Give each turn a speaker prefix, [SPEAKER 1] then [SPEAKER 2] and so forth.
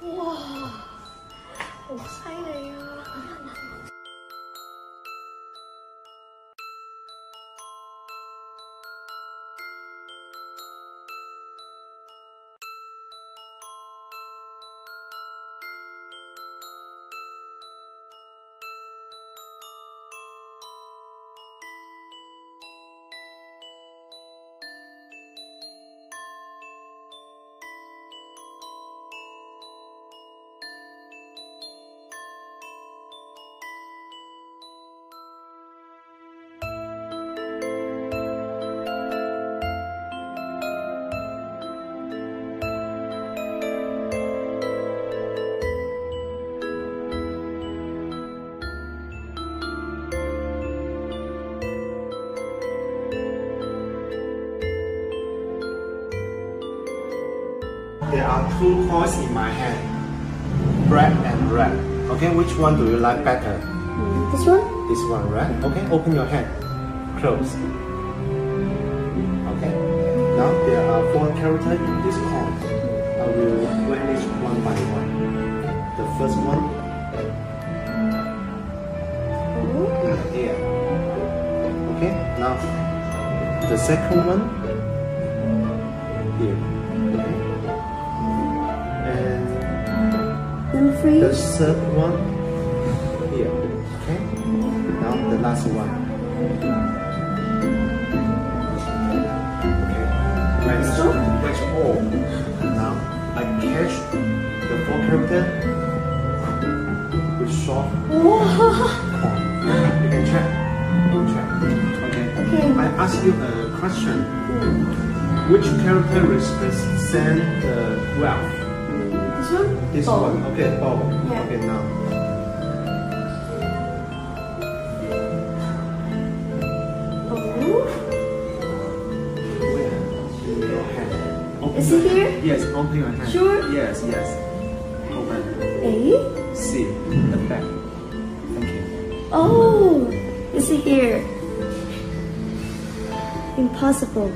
[SPEAKER 1] 哇，好犀利啊
[SPEAKER 2] ！There are two coins in my hand, black and red. Okay, which one do you like better?
[SPEAKER 1] This one?
[SPEAKER 2] This one, right? Okay, open your hand. Close. Okay. Now there are four characters in this coin. I will manage one by one. The first one here. Okay. Now the second one here.
[SPEAKER 1] Three.
[SPEAKER 2] the third one here. Okay. Now the last one. Okay. Let's let's all. Now I catch the four character with short
[SPEAKER 1] Wow.
[SPEAKER 2] You can check. You check. Okay.
[SPEAKER 1] Okay.
[SPEAKER 2] I ask you a question. Which character represents the wealth?
[SPEAKER 1] This one?
[SPEAKER 2] This
[SPEAKER 1] Bowl.
[SPEAKER 2] one. Okay, bowl.
[SPEAKER 1] Yeah.
[SPEAKER 2] Okay, now.
[SPEAKER 1] Oh.
[SPEAKER 2] Where? Your hand.
[SPEAKER 1] Is it here?
[SPEAKER 2] Yes, open your hand.
[SPEAKER 1] Sure?
[SPEAKER 2] Yes, yes. Open.
[SPEAKER 1] A?
[SPEAKER 2] See the back. Thank you.
[SPEAKER 1] Oh, is it here? Impossible.